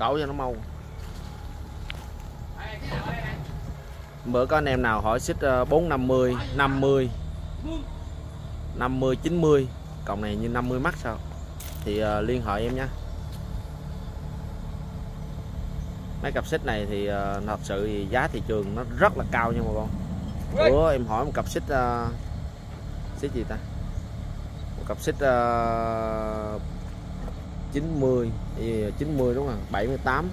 cẩu cho nó mau. Bữa có anh em nào hỏi xích 450 50 50 90 cộng này như 50 mắt sao? Thì uh, liên hệ em nha mấy cặp xích này thì uh, thật sự thì giá thị trường nó rất là cao nha mọi con. Bữa em hỏi một cặp xích uh, xích gì ta? Một cặp xích uh, 90 thì 90 đúng không? 78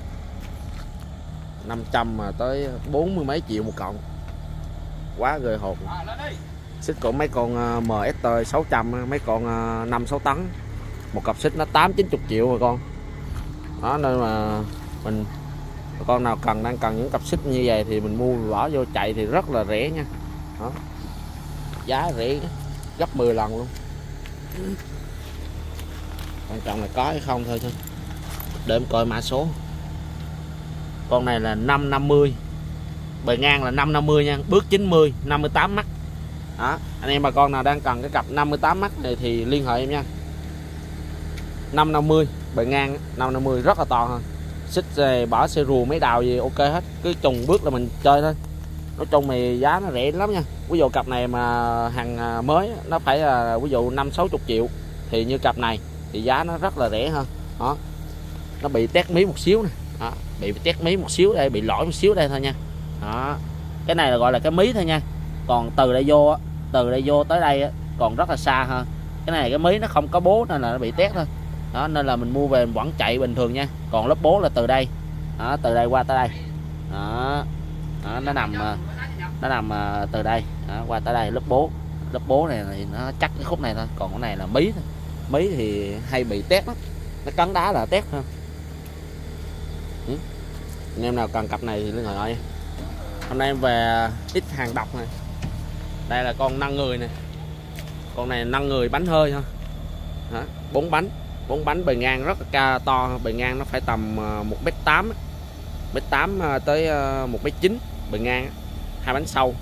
500 mà tới 40 mấy triệu một cộng quá ghê hồn. Xích của mấy con ờ, MST 600 mấy con 5 6 tấn. Một cặp xích nó 8 90 triệu rồi con. Đó nên mà mình con nào cần đang cần những cặp xích như vậy thì mình mua bỏ vô chạy thì rất là rẻ nha. Đó. giá rẻ gấp 10 lần luôn quan trọng là có hay không thôi thôi để em coi mã số. Con này là 550 bề ngang là 550 nha. Bước 90 58 mắt. Đó, anh em bà con nào đang cần cái cặp 58 mắt này thì liên hệ em nha. 550 bề ngang 550 rất là to hơn xích về bỏ xe rùa mấy đào gì ok hết. Cứ trùng bước là mình chơi thôi. Nói chung thì giá nó rẻ lắm nha. Ví dụ cặp này mà hàng à, mới nó phải là ví dụ năm sáu chục triệu. Thì như cặp này thì giá nó rất là rẻ hơn. Đó. Nó bị tét mí một xíu nè. Đó. bị tét mí một xíu đây bị lỗi một xíu đây thôi nha. Đó. Cái này là gọi là cái mí thôi nha. Còn từ đây vô từ đây vô tới đây còn rất là xa hơn. Cái này cái mí nó không có bố nên là nó bị tét thôi. Đó nên là mình mua về mình vẫn chạy bình thường nha. Còn lớp bố là từ đây. Đó, từ đây qua tới đây. Đó, đó nó nằm à, nó nằm à, từ đây. Đó, qua tới đây lớp bố. Lớp bố này thì nó chắc cái khúc này thôi còn cái này là mí thôi mấy thì hay bị tét lắm. Nó cắn đá là tét hơn. Ừ. Anh em nào cần cặp này thì liên hệ nha hôm nay em về ít hàng độc này. Đây là con năng người này. Con này năng người bánh hơi ha bốn bánh. Bốn bánh bề ngang rất là ca to. Bề ngang nó phải tầm ờ, một mét tám mét tám ờ, tới ờ, một mét chín bề ngang hai bánh sâu,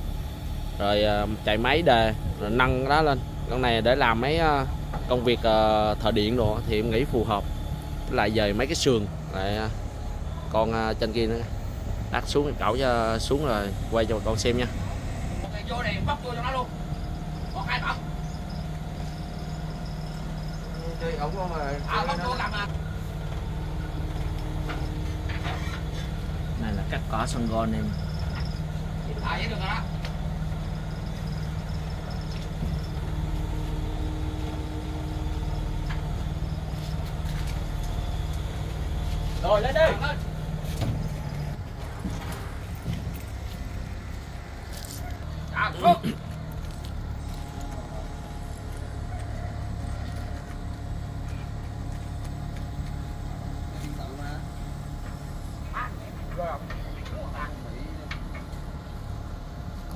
rồi chạy máy đề rồi nâng đó lên. Con này để làm mấy công việc uh, thợ điện rồi thì em nghĩ phù hợp. Lại về mấy cái sườn lại uh, con uh, trên kia nữa. Đắt xuống cẩu cho xuống rồi quay cho con xem nha. Vô này bóc vô cho nó luôn. Một hai cọc chơi ổng không mà à bóc vô cầm à. Này là cắt cỏ sân gòn em à vậy được rồi đó rồi lên đi à, xuống.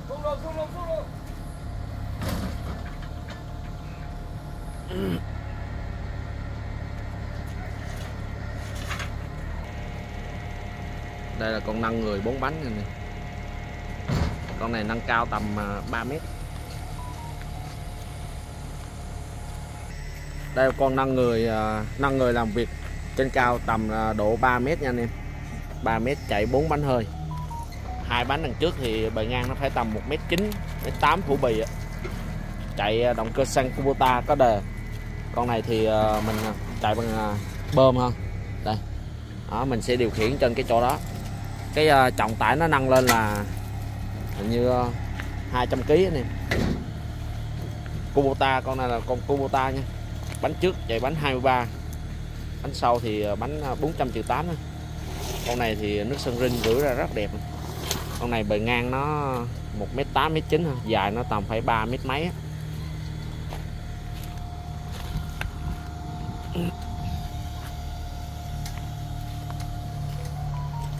xuống luôn xuống luôn xuống luôn đây là con nâng người bốn bánh này, này. con này nâng cao tầm à, 3 mét. Đây là con nâng người à, nâng người làm việc trên cao tầm à, độ 3 mét nha anh em. 3 mét chạy 4 bánh hơi. Hai bánh đằng trước thì bề ngang nó phải tầm 1 mét 9 mét 8 phủ bì chạy động cơ xăng Kubota có đề. Con này thì mình chạy bằng bơm hơn. Đây. Đó mình sẽ điều khiển trên cái chỗ đó cái uh, trọng tải nó nâng lên là hình như uh, 200 kg anh em. Kubota con này là con Kubota nha. Bánh trước chạy bánh 23 bánh sau thì ờ, bánh ờ, 400 triệu 8 con này thì nước sơn rinh rửa ra rất đẹp. Con này bề ngang nó 1m8 m9 dài nó tầm phải 3 mét mấy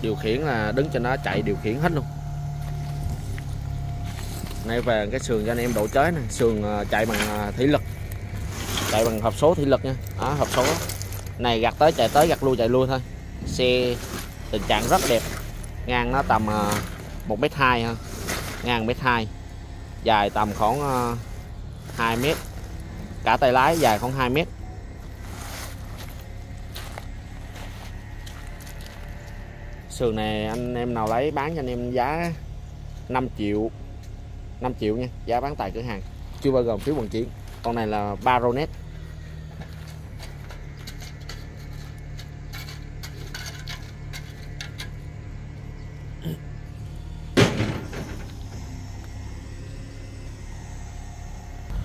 điều khiển là đứng trên đó chạy điều khiển hết luôn. Nay về cái sườn cho anh em độ chế này sườn à, chạy bằng à, thủy lực. Chạy bằng hộp số thủy lực nha. Đó, hộp số. Này gạt tới chạy tới gạt lui chạy lui thôi. Xe tình trạng rất đẹp. Ngang nó tầm à, một mét hai ha. Ngang mét hai. Dài tầm khoảng 2 mét. Cả tay lái dài khoảng 2 mét. Sườn này anh em nào lấy bán cho anh em giá 5 triệu 5 triệu nha giá bán tại cửa hàng chưa bao gồm phí vận chuyển. Con này là Baronet.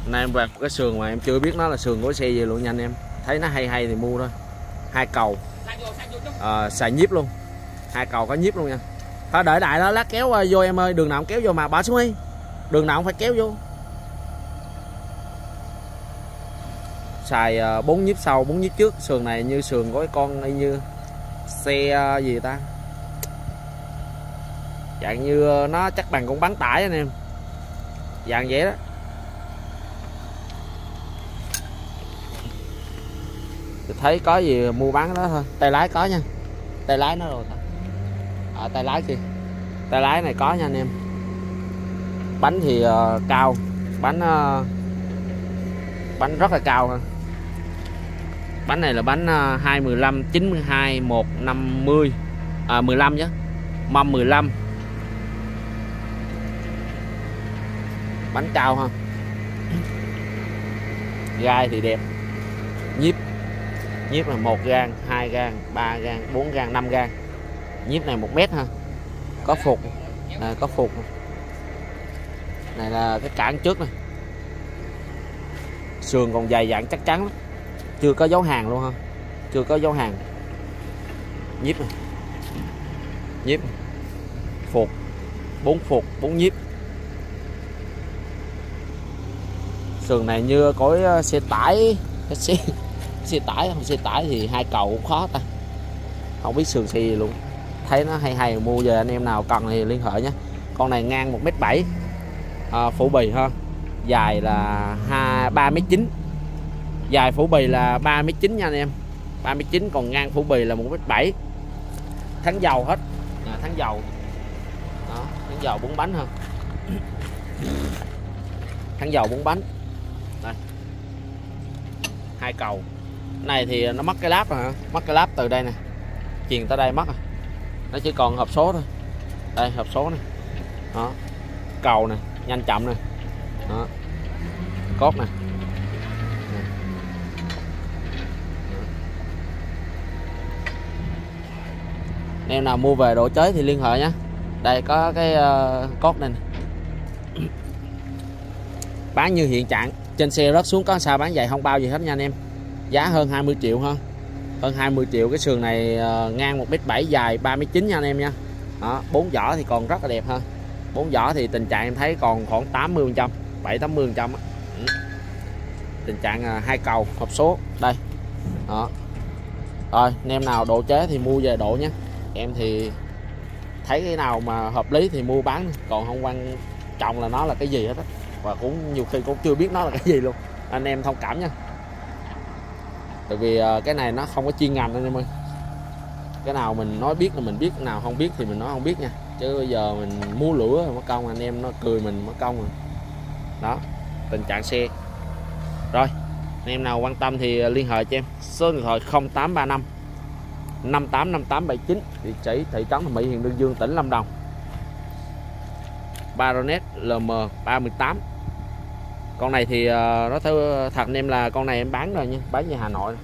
Nay em vặt cái sườn mà em chưa biết nó là sườn của xe gì luôn nha anh em. Thấy nó hay hay thì mua thôi. Hai cầu. À, xài nhíp luôn hai cầu có nhíp luôn nha. Thôi đợi đại đó, lát kéo ờ, vô em ơi. Đường nào cũng kéo vô mà, bỏ xuống đi. Đường nào cũng phải kéo vô. Xài ờ, bốn nhíp sau, bốn nhíp trước. Sườn này như sườn có cái con y như xe ờ, gì ta? Dạng như nó chắc bằng con bán tải anh em. Dạng vậy đó. Thì thấy có gì mua bán đó thôi. Tay lái có nha. Tay lái nó rồi ở tay lái kia. Tay lái này có nha anh em. Bánh thì uh, cao. Bánh uh, bánh rất là cao ha. Bánh này là bánh uh, 215 92 150 à 15 nhé mâm 15 bánh cao ha. Gai thì đẹp. Nhíp. Nhíp là một gan hai gan ba gan bốn gan năm gan nhíp này một mét ha. Có phục. Này, có phục. Này là cái cản trước này. Sườn còn dày dặn chắc chắn lắm. Chưa có dấu hàng luôn ha. Chưa có dấu hàng. Nhíp này. Nhíp phục. Bốn phục, bốn nhíp sườn này như cối ờ, xe tải. Cái xe xe tải không? Xe tải thì hai cầu cũng khó ta. Không biết sườn xe gì luôn thấy nó hay hay mua về anh em nào cần thì liên hệ nhé. Con này ngang 1 m 7 à, phủ bì ha. Dài là 2, 3m9 dài phủ bì là 3m9 nha anh em. 3 m chín còn ngang phủ bì là 1 m 7 tháng dầu hết. À, tháng dầu. Đó tháng dầu bốn bánh ha. Tháng dầu bốn bánh. Đây. Hai cầu. Này thì nó mất cái láp rồi hả? Mất cái láp từ đây nè. Chuyền tới đây mất rồi nó chỉ còn hộp số thôi. Đây hộp số này. Đó. Cầu này, nhanh chậm này, đó. Cốt này. Nếu nào mua về độ chế thì liên hệ nhé. Đây có cái uh, cốt này này bán như hiện trạng. Trên xe rớt xuống có sao bán vậy? Không bao gì hết nha anh em. Giá hơn 20 triệu hơn hơn 20 triệu. Cái sườn này ờ, ngang 1m7 dài 39 nha anh em nha. Đó 4 vỏ thì còn rất là đẹp ha. 4 vỏ thì tình trạng em thấy còn khoảng 80 trăm 7 80 trăm ừ. tình trạng ờ, hai cầu hộp số. Đây. Đó. Rồi, anh em nào độ chế thì mua về độ nhé. Em thì thấy cái nào mà hợp lý thì mua bán. Còn không quan trọng là nó là cái gì hết á. Và cũng nhiều khi cũng chưa biết nó là cái gì luôn. Anh em thông cảm nha tại vì ờ, cái này nó không có chuyên ngành anh em ơi. Cái nào mình nói biết là mình biết, cái nào không biết thì mình nói không biết nha. Chứ bây giờ mình mua lửa mất công, anh em nó cười mình mất công rồi. Đó, tình trạng xe. Rồi, anh em nào quan tâm thì ờ, liên hệ cho em. Số điện thoại 0835 585879 địa chỉ, thị trấn Mỹ, huyện Đơn Dương, tỉnh Lâm Đồng. Baronet LM 38 con này thì ờ, nó thật anh em là con này em bán rồi nha, bán về Hà Nội.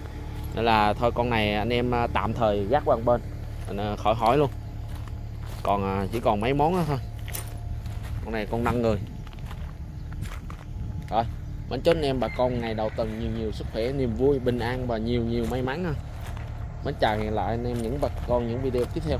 Nên là thôi con này anh em ờ, tạm thời gác qua một bên. Ờ, khỏi hỏi luôn. Còn chỉ còn mấy món đó thôi. Con này con nâng người. Rồi, mến chúc anh em bà con ngày đầu tuần nhiều nhiều sức khỏe, niềm vui, bình an và nhiều nhiều may mắn ha. Mến chào hẹn lại anh em, những bà con những video tiếp theo.